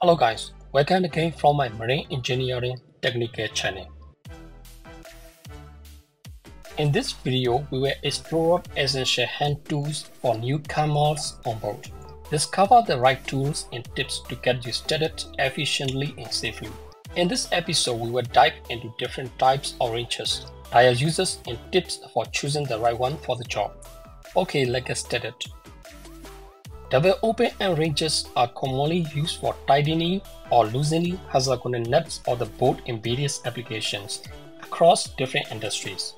Hello guys, welcome again from my Marine Engineering Technical channel. In this video, we will explore essential hand tools for newcomers on board. Discover the right tools and tips to get you started efficiently and safely. In this episode, we will dive into different types of wrenches, tire uses and tips for choosing the right one for the job. Okay, let's get started. Double open end wrenches are commonly used for tightening or loosening hexagonal nuts or the bolt in various applications across different industries.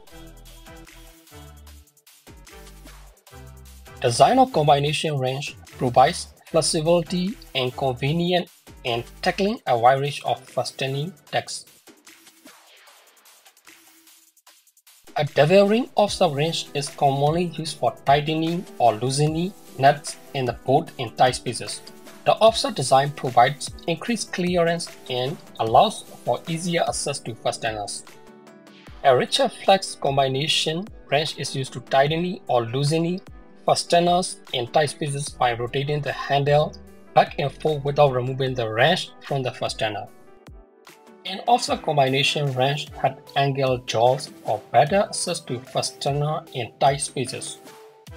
Design of combination wrench provides flexibility and convenience in tackling a wide range of fastening tasks. A double ring offset wrench is commonly used for tightening or loosening nuts in the bolt and tie spaces. The offset design provides increased clearance and allows for easier access to fasteners. A ratchet flex combination wrench is used to tightening or loosening fasteners in tie spaces by rotating the handle back and forth without removing the wrench from the fastener. An offset combination wrench had angled jaws for better access to fastener in tight spaces.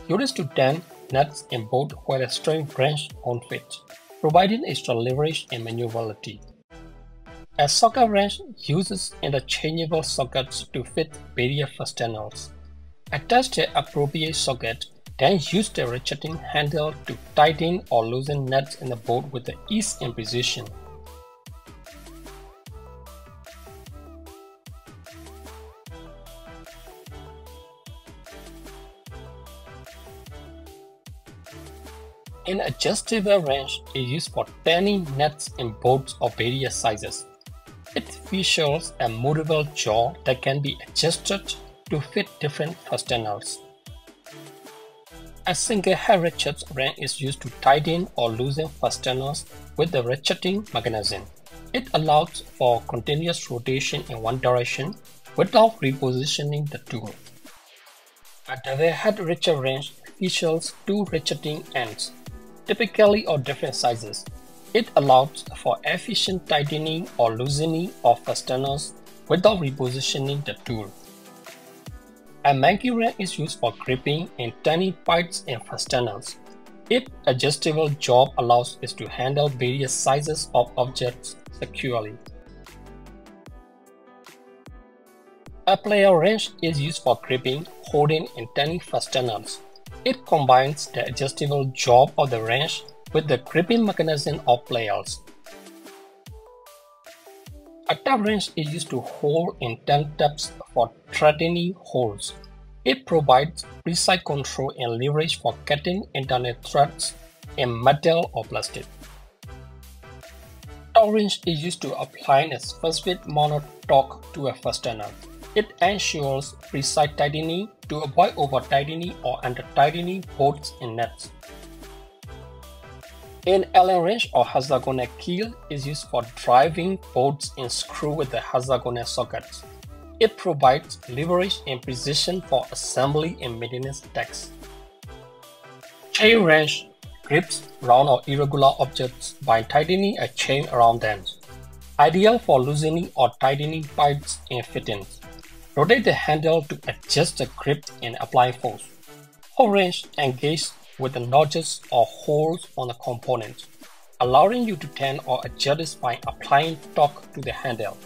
Used to dent nuts and bolt while a string wrench won't fit, providing extra leverage and maneuverability. A socket wrench uses interchangeable sockets to fit various fasteners. Attach the appropriate socket, then use the ratcheting handle to tighten or loosen nuts in the bolt with the ease and precision. An adjustable wrench is used for turning nuts and bolts of various sizes. It features a movable jaw that can be adjusted to fit different fasteners. A single head ratchet wrench is used to tighten or loosen fasteners with the ratcheting mechanism. It allows for continuous rotation in one direction without repositioning the tool. A double head ratchet wrench features two ratcheting ends typically of different sizes. It allows for efficient tightening or loosening of fasteners without repositioning the tool. A wrench is used for gripping and tiny parts and fasteners. Its adjustable job allows it to handle various sizes of objects securely. A plier wrench is used for gripping, holding, and turning fasteners. It combines the adjustable job of the wrench with the gripping mechanism of pliers. A tap wrench is used to hold in 10 tabs for threading holes. It provides precise control and leverage for cutting internal threads in metal or plastic. Torque wrench is used to apply a specific amount of torque to a fastener. It ensures precise tightening to avoid over-tightening or under-tightening bolts and nuts. An Allen wrench or hexagonal keel is used for driving bolts and screw with the hexagonal sockets. It provides leverage and precision for assembly and maintenance tasks. Chain wrench grips round or irregular objects by tightening a chain around them. Ideal for loosening or tightening pipes and fittings. Rotate the handle to adjust the grip and apply force. Hook wrench engage with the notches or holes on the component, allowing you to turn or adjust by applying torque to the handle.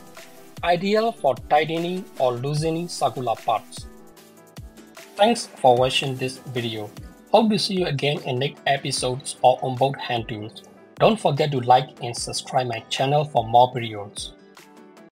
Ideal for tightening or loosening circular parts. Thanks for watching this video. Hope to see you again in next episodes of onboard hand tools. Don't forget to like and subscribe my channel for more videos.